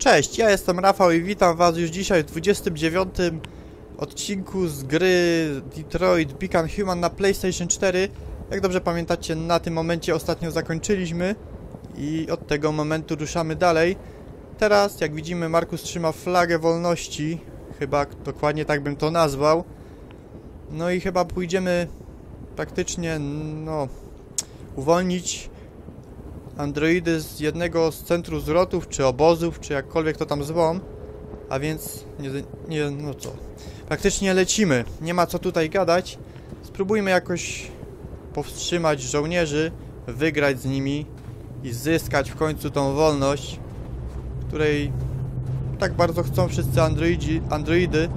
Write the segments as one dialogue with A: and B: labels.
A: Cześć, ja jestem Rafał i witam was już dzisiaj w 29 odcinku z gry Detroit Become Human na PlayStation 4. Jak dobrze pamiętacie, na tym momencie ostatnio zakończyliśmy i od tego momentu ruszamy dalej. Teraz, jak widzimy, Markus trzyma flagę wolności, chyba dokładnie tak bym to nazwał. No i chyba pójdziemy praktycznie, no, uwolnić androidy z jednego z centrum zwrotów, czy obozów, czy jakkolwiek to tam zwą. A więc, nie, nie, no co, praktycznie lecimy. Nie ma co tutaj gadać. Spróbujmy jakoś powstrzymać żołnierzy, wygrać z nimi i zyskać w końcu tą wolność, której tak bardzo chcą wszyscy androidzi, androidy,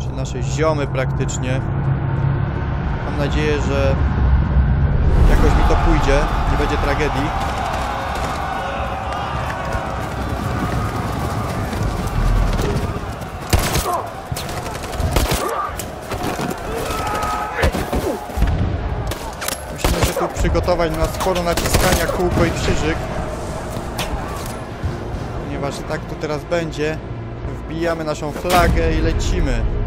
A: czy nasze ziomy praktycznie. Mam nadzieję, że mi to pójdzie, nie będzie tragedii. Musimy się tu przygotować na sporo naciskania kółko i krzyżyk. Ponieważ tak tu teraz będzie. Wbijamy naszą flagę i lecimy.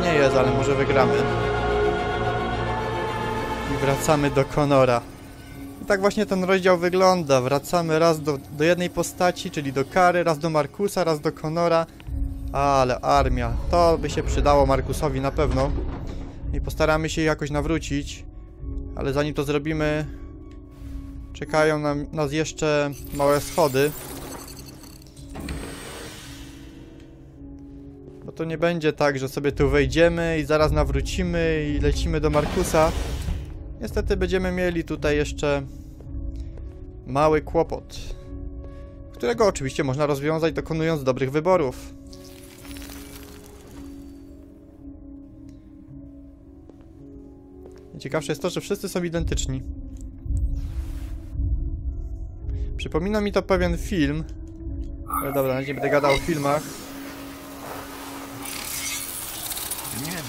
A: Nie jest, ale może wygramy. I wracamy do Konora. I tak właśnie ten rozdział wygląda. Wracamy raz do, do jednej postaci, czyli do Kary, raz do Markusa, raz do Konora. Ale armia. To by się przydało Markusowi na pewno. I postaramy się jakoś nawrócić. Ale zanim to zrobimy, czekają nam, nas jeszcze małe schody. To nie będzie tak, że sobie tu wejdziemy i zaraz nawrócimy i lecimy do Markusa. Niestety będziemy mieli tutaj jeszcze mały kłopot, którego oczywiście można rozwiązać dokonując dobrych wyborów. Ciekawsze jest to, że wszyscy są identyczni. Przypomina mi to pewien film. Ale dobra, nie będę gadał o filmach.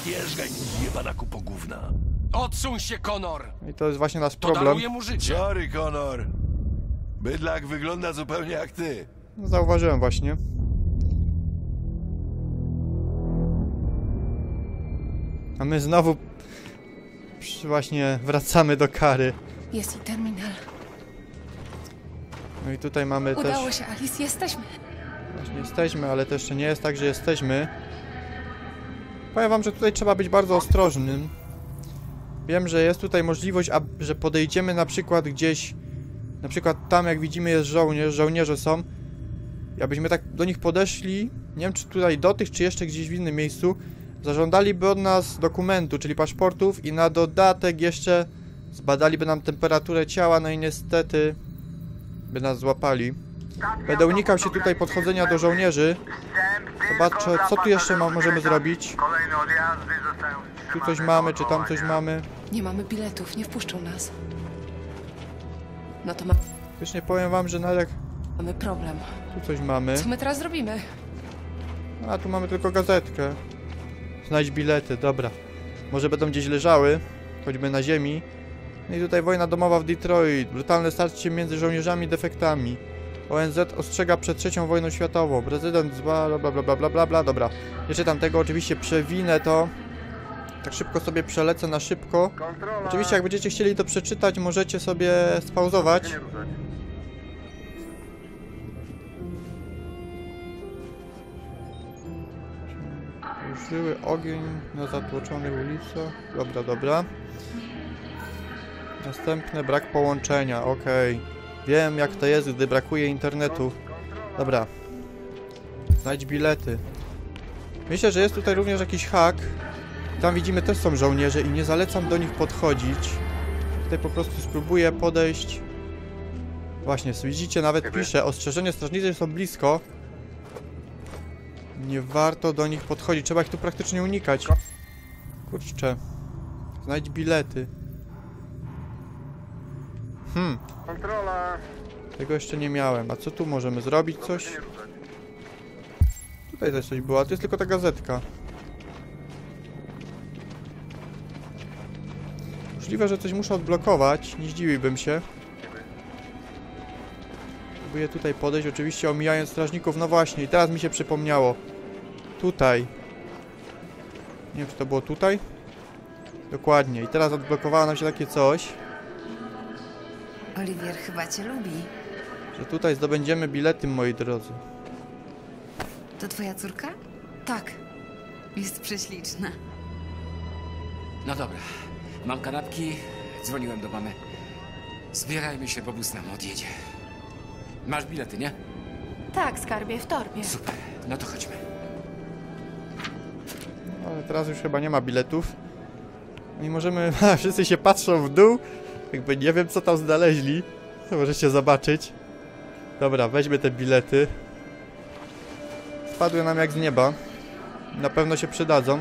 B: Nie wjeżdżaj mi jebana kupo gówna.
C: Odsuń się, Konor!
A: I to jest właśnie nasz
C: To
A: problem.
C: daruje mu życie.
B: Sorry, Conor. Bydlak wygląda zupełnie jak ty.
A: No, zauważyłem właśnie. A my znowu przy- właśnie wracamy do kary.
D: Jest i terminal.
A: No i tutaj mamy też...
D: Udało się, Alice, jesteśmy.
A: Właśnie jesteśmy, ale to jeszcze nie jest tak, że jesteśmy. Powiem wam, że tutaj trzeba być bardzo ostrożnym. Wiem, że jest tutaj możliwość, ab- że podejdziemy na przykład gdzieś, na przykład tam jak widzimy jest żołnierz, żołnierze są. I abyśmy tak do nich podeszli, nie wiem czy tutaj do tych, czy jeszcze gdzieś w innym miejscu, zażądaliby od nas dokumentu, czyli paszportów i na dodatek jeszcze zbadaliby nam temperaturę ciała, no i niestety by nas złapali. Będę unikał się tutaj podchodzenia do żołnierzy. Zobaczę, co tu jeszcze ma, możemy zrobić.
E: Kolejne odjazdy zostają
A: Tu coś mamy, czy tam coś mamy.
D: Nie mamy biletów, nie wpuszczą nas. No to ma-
A: Już nie powiem wam, że nawet
D: mamy problem.
A: tu coś mamy.
D: Co my teraz zrobimy?
A: A tu mamy tylko gazetkę. Znajdź bilety, dobra. Może będą gdzieś leżały, choćby na ziemi. No i tutaj wojna domowa w Detroit. Brutalne starcie między żołnierzami i defektami. ONZ ostrzega przed trzecią wojną światową. Prezydent zba, bla bla bla bla bla bla. Dobra. Nie czytam tego, oczywiście przewinę to. Tak szybko sobie przelecę na szybko.
E: Kontrola.
A: Oczywiście jak będziecie chcieli to przeczytać, możecie sobie spauzować. Żyły ogień na zatłoczonych ulicach. Dobra, dobra. Następne brak połączenia, okej. Wiem jak to jest, gdy brakuje internetu. Dobra. Znajdź bilety. Myślę, że jest tutaj również jakiś hak. Tam widzimy też są żołnierze i nie zalecam do nich podchodzić. Tutaj po prostu spróbuję podejść. Właśnie, widzicie, nawet pisze, ostrzeżenie strażnicy są blisko. Nie warto do nich podchodzić, trzeba ich tu praktycznie unikać. Kurczę. Znajdź bilety. Hmm.
E: Kontrola.
A: Tego jeszcze nie miałem. A co tu możemy zrobić? Coś? Tutaj też coś było, a to jest tylko ta gazetka. Możliwe, że coś muszę odblokować. Nie zdziwiłbym się. Próbuję tutaj podejść, oczywiście omijając strażników. No właśnie, i teraz mi się przypomniało. Tutaj. Nie wiem, czy to było tutaj? Dokładnie. I teraz odblokowało nam się takie coś.
F: Oliwier chyba cię lubi.
A: że tutaj zdobędziemy bilety, moi drodzy.
F: To twoja córka? Tak. Jest prześliczna.
C: No dobra, mam kanapki, dzwoniłem do mamy. Zbierajmy się, bo bus nam odjedzie. Masz bilety, nie?
G: Tak, skarbie, w torbie.
C: Super, no to chodźmy.
A: Ale teraz już chyba nie ma biletów. I możemy... A, wszyscy się patrzą w dół. Jakby nie wiem, co tam znaleźli. To możecie zobaczyć. Dobra, weźmy te bilety. Spadły nam jak z nieba. Na pewno się przydadzą.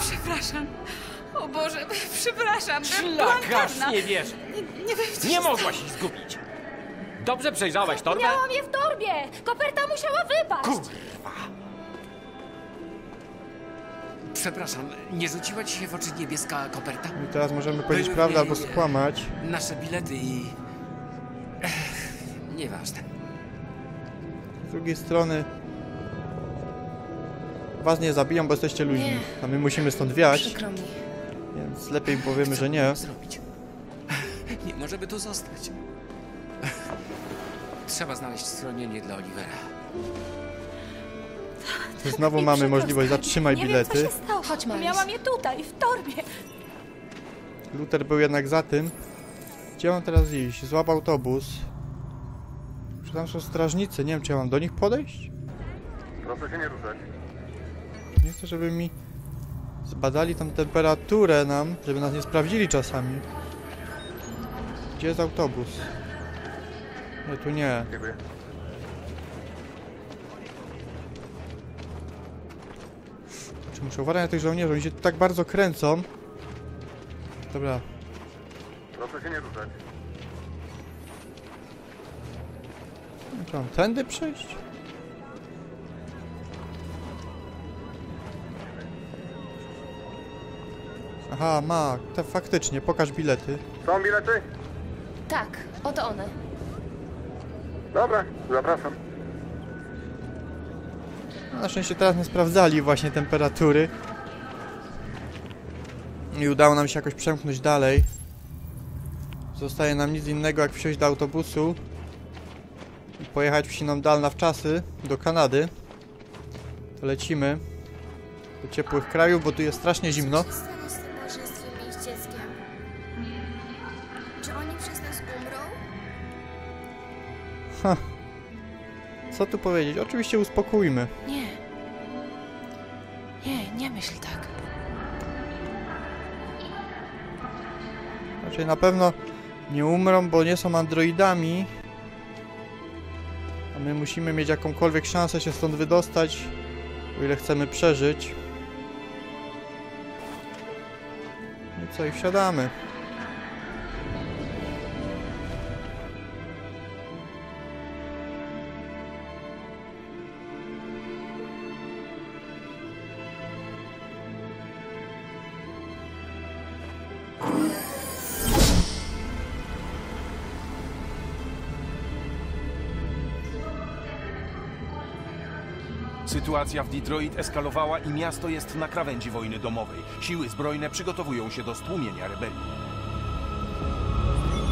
F: Przepraszam. O Boże, przepraszam. Byłam
H: Szlak, aż
F: pewna.
H: nie wiesz.
F: Nie, nie wiem, co
H: Nie
F: się
H: mogłaś ich zgubić. Dobrze przejrzałeś torbę?
G: Miałam je w torbie! Koperta musiała wypaść!
C: Przepraszam, nie rzuciła ci się w oczy niebieska koperta?
A: I teraz możemy powiedzieć
C: Były
A: prawdę albo skłamać.
C: Nasze bilety i... Ech, nieważne.
A: Z drugiej strony... Was nie zabiją, bo jesteście ludźmi. A my musimy stąd wiać, więc lepiej powiemy,
C: Co
A: że nie.
C: zrobić? Nie możemy tu zostać. Trzeba znaleźć schronienie dla Olivera.
A: Znowu mamy możliwość zatrzymaj
G: nie
A: bilety.
G: Wiem, co się stało.
D: Chodź, Maris.
G: Miałam je tutaj, w torbie.
A: Luther był jednak za tym. Gdzie mam teraz iść? Złap autobus. Czy tam są strażnicy? Nie wiem, czy ja mam do nich podejść?
E: Proszę się nie ruszać.
A: Nie chcę, żeby mi zbadali tam temperaturę nam, żeby nas nie sprawdzili czasami. Gdzie jest autobus? Nie, tu nie.
E: Dziękuję.
A: Czy muszę uważać na tych żołnierzy? Oni się tu tak bardzo kręcą. Dobra,
E: Proszę się nie ruszać.
A: czy mam tędy przejść? Aha, ma, to faktycznie, pokaż bilety.
E: Są bilety?
D: Tak, oto one.
E: Dobra, zapraszam.
A: Na szczęście teraz nie sprawdzali właśnie temperatury. I udało nam się jakoś przemknąć dalej. Zostaje nam nic innego jak wsiąść do autobusu i pojechać wsiną dal na wczasy do Kanady. To lecimy do ciepłych krajów, bo tu jest strasznie zimno.
I: Co się stanie z tym małżeństwem i z dzieckiem? Czy oni przez nas umrą?
A: Co tu powiedzieć? Oczywiście uspokójmy.
D: Nie. Nie, nie myśl tak.
A: Znaczy na pewno nie umrą, bo nie są androidami. A my musimy mieć jakąkolwiek szansę się stąd wydostać, o ile chcemy przeżyć. No co, i wsiadamy.
J: Sytuacja w Detroit eskalowała i miasto jest na krawędzi wojny domowej. Siły zbrojne przygotowują się do stłumienia rebelii.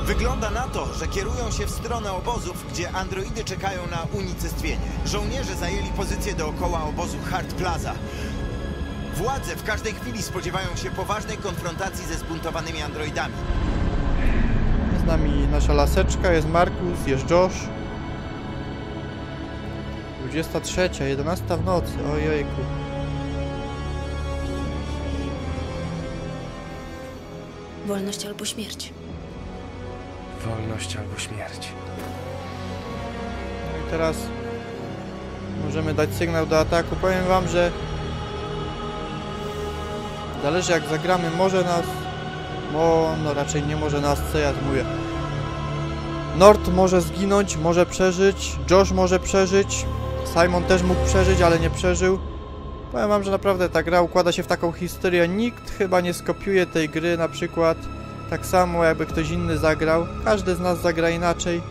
K: Wygląda na to, że kierują się w stronę obozów, gdzie androidy czekają na unicestwienie. Żołnierze zajęli pozycję dookoła obozu Hard Plaza. Władze w każdej chwili spodziewają się poważnej konfrontacji ze zbuntowanymi androidami.
A: Z nami nasza laseczka, jest Markus, jest Josh. 23, 11 w nocy, ojejku.
G: Wolność albo śmierć.
H: Wolność albo śmierć.
A: No i teraz możemy dać sygnał do ataku. Powiem wam, że zależy jak zagramy, może nas, mo, no raczej nie może nas, co ja mówię. Nord może zginąć, może przeżyć, Josh może przeżyć, Simon też mógł przeżyć, ale nie przeżył. Powiem wam, że naprawdę ta gra układa się w taką historię. Nikt chyba nie skopiuje tej gry na przykład tak samo jakby ktoś inny zagrał. Każdy z nas zagra inaczej.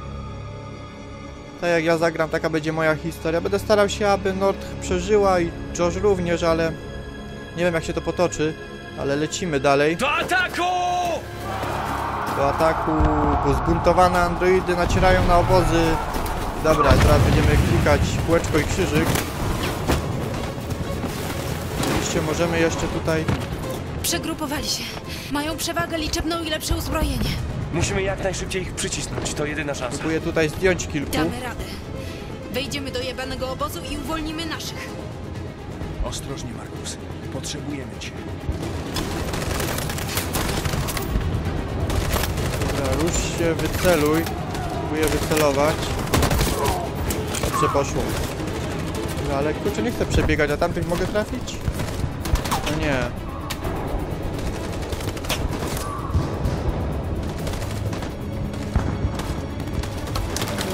A: Tak jak ja zagram, taka będzie moja historia. Będę starał się, aby Nord przeżyła i Josh również, ale nie wiem jak się to potoczy. Ale lecimy dalej.
H: Do ataku!
A: Do ataku, bo zbuntowane androidy nacierają na obozy. Dobra, teraz będziemy klikać kółeczko i krzyżyk. Oczywiście możemy jeszcze tutaj...
F: Przegrupowali się. Mają przewagę liczebną i lepsze uzbrojenie.
H: Musimy jak najszybciej ich przycisnąć. To jedyna szansa.
A: Próbuję tutaj zdjąć kilku.
F: Damy radę. Wejdziemy do jebanego obozu i uwolnimy naszych.
J: Ostrożnie, Markus. Potrzebujemy cię.
A: Dobra, rusz się, wyceluj. Próbuję wycelować. Dobrze poszło. Dobra, ale kurczę, nie chcę przebiegać, a tamtych mogę trafić? No nie.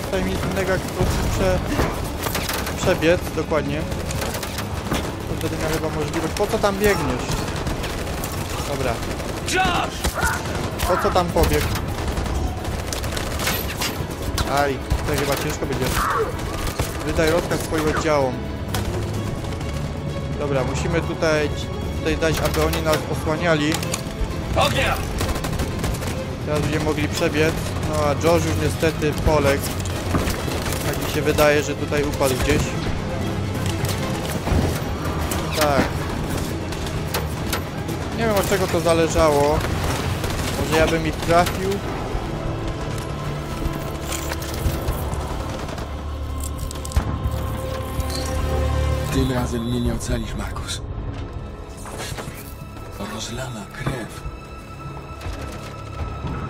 A: Zostaje mi innego jak po prostu prze... przebiec, dokładnie. To wtedy miał chyba możliwość. Po co tam biegniesz? Dobra. Po co tam pobiegł? Aj, tutaj chyba ciężko będzie. Wydaj rozkaz swoim oddziałom. Dobra, musimy tutaj, tutaj dać, aby oni nas osłaniali.
H: Ognia!
A: Teraz będziemy mogli przebiec. No a Josh już niestety poległ. Tak mi się wydaje, że tutaj upadł gdzieś. Tak. Nie wiem od czego to zależało. Może ja bym ich trafił?
J: Tym razem mnie nie ocalisz, Markus. Rozlana krew.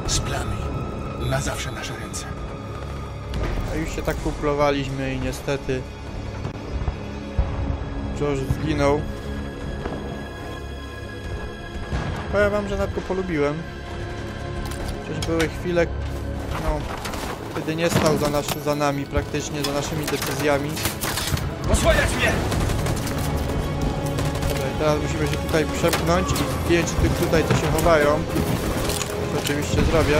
J: Splamy. Na zawsze nasze ręce.
A: A już się tak kuplowaliśmy i niestety Josh zginął. Powiem wam, że nawet go polubiłem. Chociaż były chwile, no, kiedy nie stał za, nasz, za nami praktycznie, za naszymi decyzjami.
H: Osłaniać mnie!
A: Teraz musimy się tutaj przepchnąć i zdjąć tych tutaj, co się chowają. To oczywiście zrobię.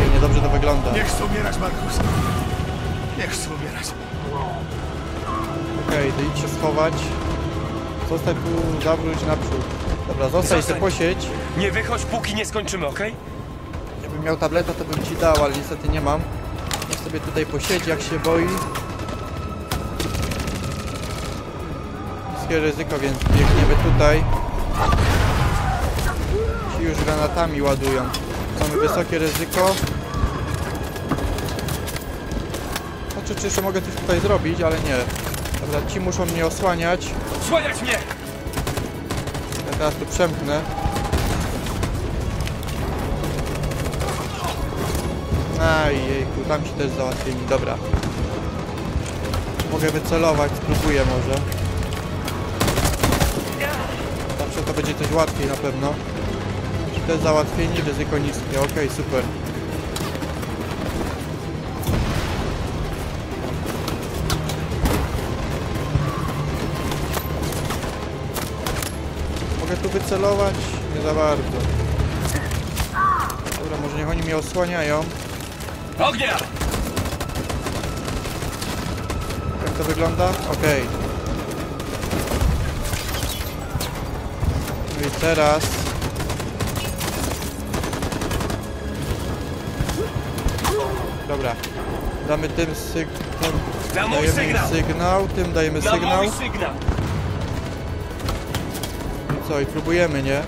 A: Jej, Niedobrze to wygląda.
B: Nie chcę umierać, Markus. Nie chcę umierać.
A: Okej, to idź się schować. Zostań tu, zawróć naprzód. Dobra, zostań,
H: Zostań.
A: się posiedź.
H: Nie wychodź, póki nie skończymy, okej?
A: Gdybym miał tableta, to bym ci dał, ale niestety nie mam. Niech sobie tutaj posiedzi, jak się boi. Niskie ryzyko, więc biegniemy tutaj. Ci już granatami ładują. Mamy wysokie ryzyko. Znaczy, czy jeszcze mogę coś tutaj zrobić, ale nie. Dobra, ci muszą mnie osłaniać.
H: Osłaniać mnie!
A: Ja teraz tu przemknę. Aj, jejku, tam się też załatwili. Dobra. Mogę wycelować, spróbuję może. Zawsze to będzie coś łatwiej na pewno. Jest załatwienie, ryzyko niskie. Okej, super. Mogę tu wycelować? Nie za bardzo. Dobra, może niech oni mnie osłaniają.
H: Ognia!
A: Jak to wygląda? Okej. No i teraz... Dobra. Damy tym syg...
H: Na
A: dajemy
H: sygnał!
A: sygnał, tym dajemy
H: Na
A: sygnał.
H: sygnał!
A: I co, i próbujemy, nie?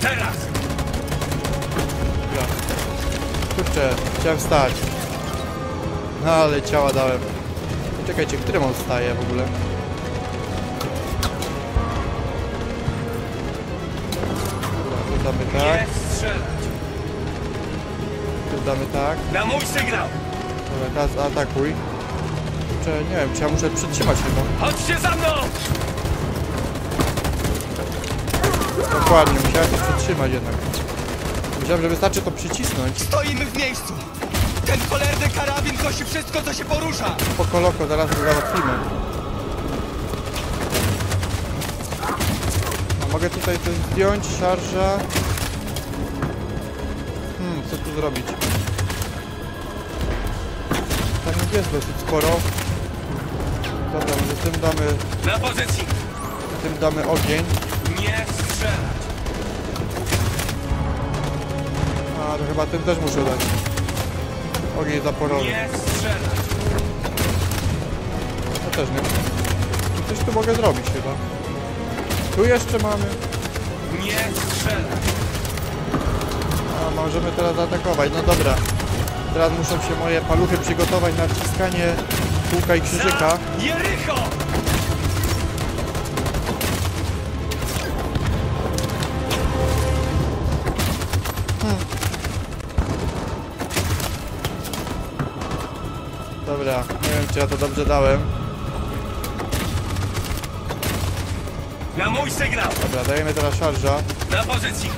H: Teraz!
A: Kurczę, chciałem wstać. No ale ciała dałem. Czekajcie, którym on wstaje w ogóle? Dobra, tu damy tak, tu damy tak.
H: Na mój sygnał!
A: Dobra, teraz atakuj. Kurczę, nie wiem, czy ja muszę przytrzymać chyba.
H: Chodźcie za mną!
A: Dokładnie, musiałem to przytrzymać jednak. Myślałem, że wystarczy to przycisnąć.
L: Stoimy w miejscu! Ten cholerny karabin kosi wszystko, co się porusza!
A: Spoko loko, zaraz go załatwimy. A mogę tutaj coś zdjąć, szarża. Hmm, co tu zrobić? Tam jest dosyć sporo. Dobra, może tym damy,
H: Na pozycji!
A: tym damy ogień.
H: Nie strzelać!
A: A, to chyba tym też muszę dać. Ogień zaporowy.
H: Nie strzelać!
A: Ja też nie. Coś tu mogę zrobić chyba. Tu jeszcze mamy.
H: Nie strzelać!
A: A możemy teraz zaatakować. No dobra. Teraz muszą się moje paluchy przygotować na wciskanie kółka i krzyżyka.
H: Jericho!
A: Dobra, nie wiem czy ja to dobrze dałem.
H: Na mój sygnał!
A: Dobra, dajemy teraz szarża.
H: Na pozycji!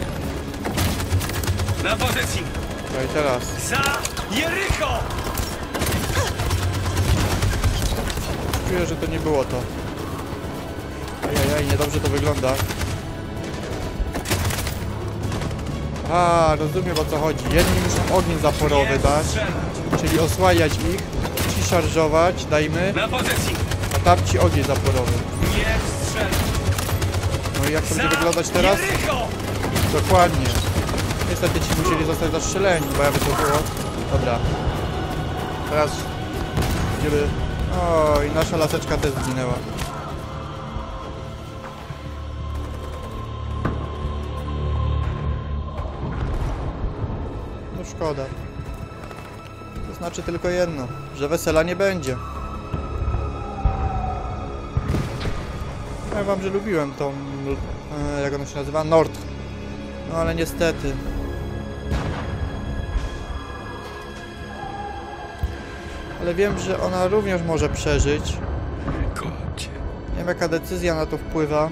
H: Na pozycji!
A: Dobra i teraz.
H: Za Jericho!
A: Czuję, że to nie było to. Ajajaj, niedobrze to wygląda. A, rozumiem o co chodzi. Jedni muszą ogień zaporowy dać, czyli osłaniać ich, ci szarżować, dajmy,
H: Na pozycji!
A: a tamci ogień zaporowy.
H: Nie strzelać!
A: No i jak to będzie wyglądać teraz? Dokładnie. Niestety ci musieli zostać zastrzeleni, bo jakby to było. Dobra. Teraz idziemy... O, i nasza laseczka też zginęła. No szkoda. Znaczy tylko jedno, że wesela nie będzie. Ja wam, że lubiłem tą, e, jak ona się nazywa, Nord. No ale niestety. Ale wiem, że ona również może przeżyć. Wiem jaka decyzja na to wpływa.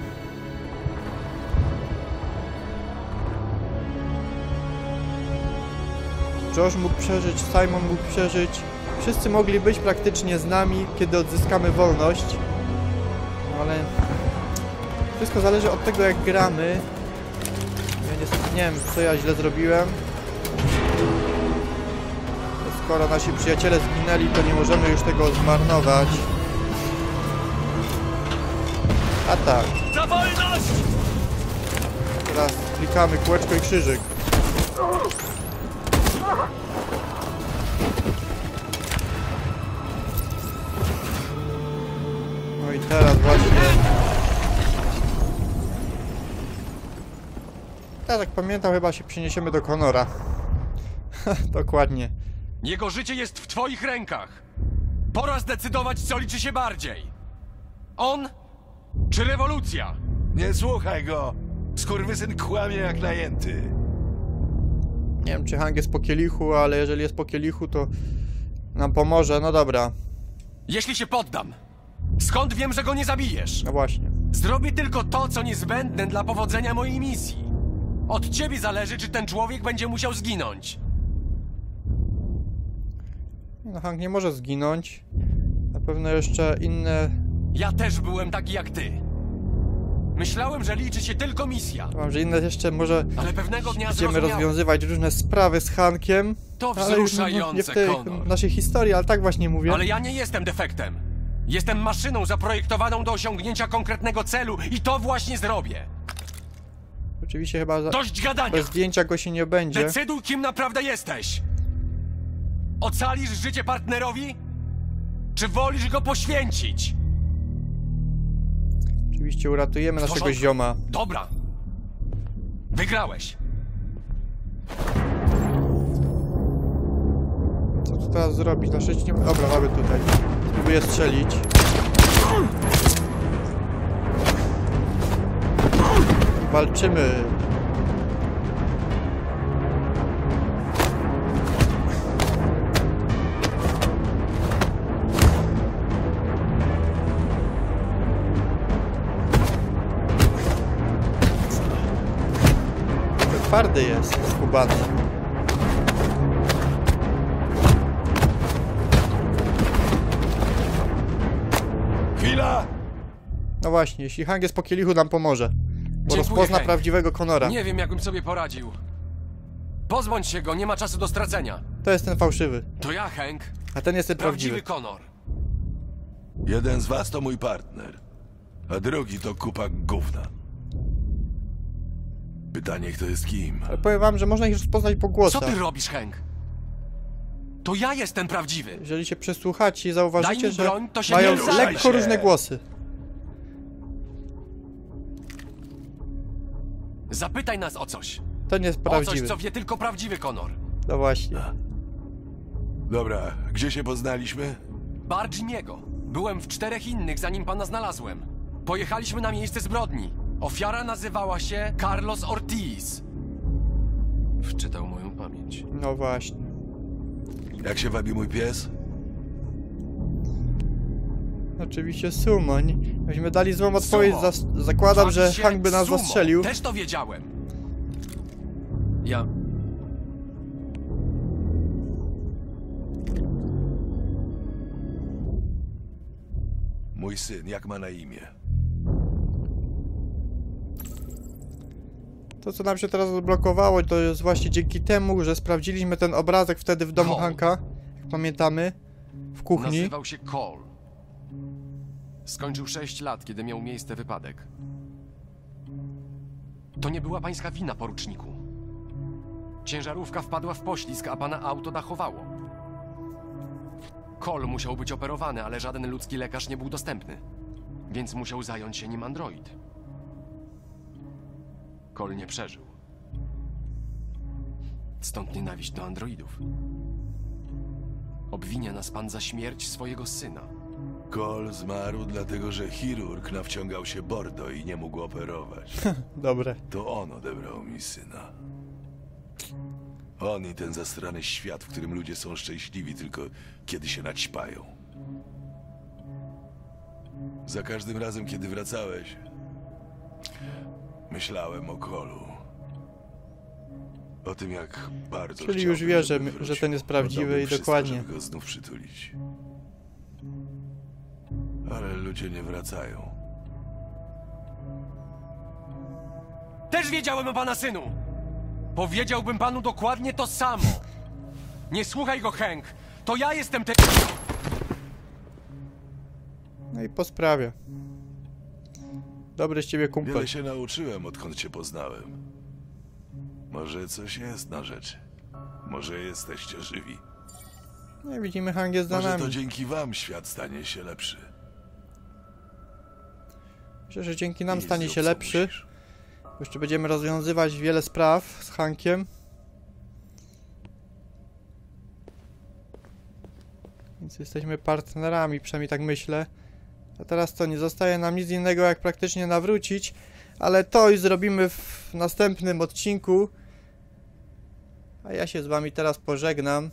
A: Josh mógł przeżyć, Simon mógł przeżyć. Wszyscy mogli być praktycznie z nami, kiedy odzyskamy wolność. No ale... Wszystko zależy od tego, jak gramy. Ja niestety nie wiem, co ja źle zrobiłem. Skoro nasi przyjaciele zginęli, to nie możemy już tego zmarnować. A tak,
H: Za wolność!
A: teraz klikamy kółeczko i krzyżyk. No i teraz właśnie... Ja tak pamiętam, chyba się przeniesiemy do Konora. Dokładnie.
H: Jego życie jest w twoich rękach. Pora zdecydować, co liczy się bardziej. On czy rewolucja?
B: Nie słuchaj go! Skurwysyn kłamie jak najęty.
A: Nie wiem, czy Hang jest po kielichu, ale jeżeli jest po kielichu, to nam pomoże. No dobra,
H: Jeśli się poddam, skąd wiem, że go nie zabijesz?
A: no właśnie.
H: Zrobię tylko to, co niezbędne dla powodzenia mojej misji. Od ciebie zależy, czy ten człowiek będzie musiał zginąć.
A: No Hank nie może zginąć. Na pewno jeszcze inne...
H: Ja też byłem taki jak ty. Myślałem, że liczy się tylko misja,
A: Mam, że inne jeszcze może
H: ale pewnego dnia
A: będziemy
H: zrozumiałem.
A: rozwiązywać różne sprawy z Hankiem.
H: To
A: Ale już no, nie
H: wzruszające,
A: w tej
H: Konor.
A: naszej historii, ale tak właśnie mówię.
H: Ale ja nie jestem defektem. Jestem maszyną zaprojektowaną do osiągnięcia konkretnego celu i to właśnie zrobię.
A: Oczywiście chyba za...
H: Dość gadania!
A: bez zdjęcia go się nie będzie.
H: Decyduj, kim naprawdę jesteś. Ocalisz życie partnerowi? Czy wolisz go poświęcić?
A: Oczywiście uratujemy naszego zioma.
H: Dobra. Wygrałeś.
A: Co tu teraz zrobić? Na szczęście nie... Dobra, mamy tutaj. Spróbuję strzelić. Walczymy. Blady jest, skubany.
B: Chwila!
A: No właśnie, jeśli Hank jest po kielichu, nam pomoże. Bo
H: Dziękuję,
A: rozpozna
H: Hank.
A: prawdziwego Conora.
H: Nie wiem, jakbym sobie poradził. Pozbądź się go, nie ma czasu do stracenia.
A: To jest ten fałszywy.
H: To ja, Hank.
A: A ten jest ten
H: Prawdziwy
A: prawdziwy.
H: Conor.
B: Jeden z was to mój partner, a drugi to kupa gówna. Pytanie, kto jest kim?
A: Ale powiem wam, że można ich rozpoznać po
H: Co
A: głosach.
H: ty robisz, Hank? To ja jestem prawdziwy.
A: Jeżeli się przesłuchacie,
H: Daj
A: zauważycie, że
H: broń, to się
A: mają
H: nie ruszaj
A: lekko
B: się.
A: różne głosy.
H: Zapytaj nas o coś.
A: Ten jest
H: O
A: prawdziwy.
H: coś, co wie tylko prawdziwy Conor.
A: No właśnie.
B: Dobra, gdzie się poznaliśmy?
H: Bar Jimiego. Byłem w czterech innych, zanim pana znalazłem. Pojechaliśmy na miejsce zbrodni. Ofiara nazywała się Carlos Ortiz. Wczytał moją pamięć.
A: No właśnie.
B: Jak się wabi mój pies?
A: Oczywiście sumoń. Myśmy dali złą odpowiedź,
H: Sumo.
A: zas- zakładam, że Hank by nas
H: sumo.
A: zastrzelił.
H: Też to wiedziałem. Ja...
B: Mój syn, jak ma na imię?
A: To, co nam się teraz odblokowało, to jest właśnie dzięki temu, że sprawdziliśmy ten obrazek wtedy w domu
H: Cole.
A: Hanka, jak pamiętamy, w kuchni.
H: Nazywał się Cole. Skończył 6 lat, kiedy miał miejsce wypadek. To nie była pańska wina, poruczniku. Ciężarówka wpadła w poślizg, a pana auto dachowało. Cole musiał być operowany, ale żaden ludzki lekarz nie był dostępny. Więc musiał zająć się nim android. Cole nie przeżył. Stąd nienawiść do androidów. Obwinia nas pan za śmierć swojego syna.
B: Cole zmarł dlatego, że chirurg nawciągał się bordo i nie mógł operować.
A: Dobre.
B: To on odebrał mi syna. On i ten zastrany świat, w którym ludzie są szczęśliwi tylko kiedy się naćpają. Za każdym razem, kiedy wracałeś, myślałem o Kolu. O tym, jak bardzo
A: Czyli już wie, że, że ten jest prawdziwy i
B: wszystko,
A: dokładnie.
B: żeby go znów przytulić. Ale ludzie nie wracają.
H: Też wiedziałem o pana synu! Powiedziałbym panu dokładnie to samo! Nie słuchaj go, Hank! To ja jestem ten...
A: No i po sprawie. Dobry z ciebie kumpel.
B: Wiele się nauczyłem, odkąd cię poznałem. Może coś jest na rzeczy. Może jesteście żywi.
A: No i widzimy, jest za
B: Może to dzięki wam świat stanie się lepszy.
A: Myślę, że dzięki nam
B: I
A: stanie się lepszy.
B: musisz.
A: Jeszcze będziemy rozwiązywać wiele spraw z Hankiem. Więc jesteśmy partnerami, przynajmniej tak myślę. A teraz to nie zostaje nam nic innego jak praktycznie nawrócić, ale to już zrobimy w następnym odcinku. A ja się z wami teraz pożegnam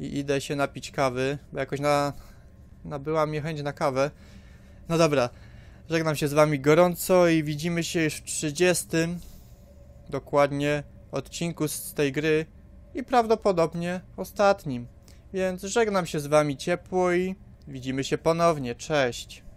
A: i idę się napić kawy, bo jakoś na, nabyła mnie chęć na kawę. No dobra, żegnam się z wami gorąco i widzimy się już w 30 dokładnie odcinku z tej gry i prawdopodobnie ostatnim. Więc żegnam się z wami ciepło i widzimy się ponownie. Cześć!